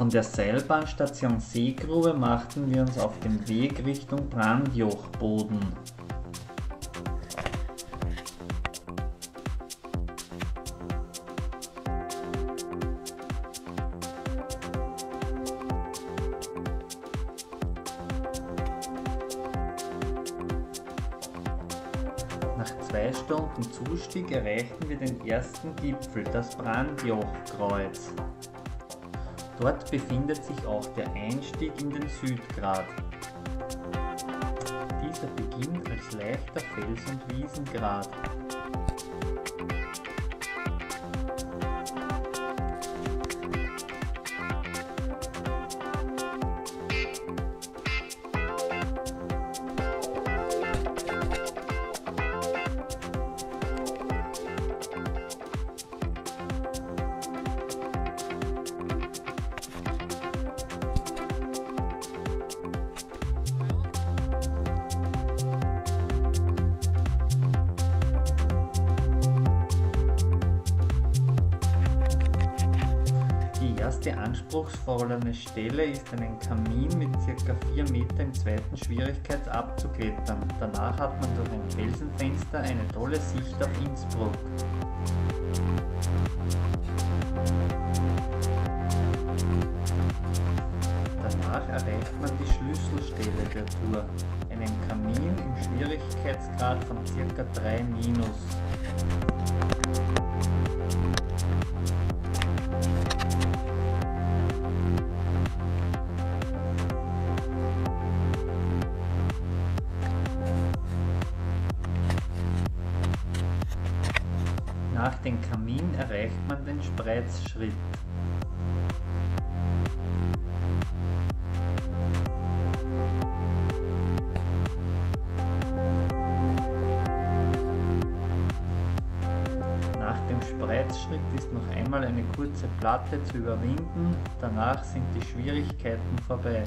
Von der Seilbahnstation Seegrube machten wir uns auf den Weg Richtung Brandjochboden. Nach zwei Stunden Zustieg erreichten wir den ersten Gipfel, das Brandjochkreuz. Dort befindet sich auch der Einstieg in den Südgrat. Dieser beginnt als leichter Fels- und Wiesengrat. Erste anspruchsvolle Stelle ist einen Kamin mit ca. 4 Meter im zweiten Schwierigkeitsab zu klettern. Danach hat man durch ein Felsenfenster eine tolle Sicht auf Innsbruck. Danach erreicht man die Schlüsselstelle der Tour, einen Kamin im Schwierigkeitsgrad von ca. 3 minus. Nach dem Kamin erreicht man den Spreizschritt. Nach dem Spreizschritt ist noch einmal eine kurze Platte zu überwinden, danach sind die Schwierigkeiten vorbei.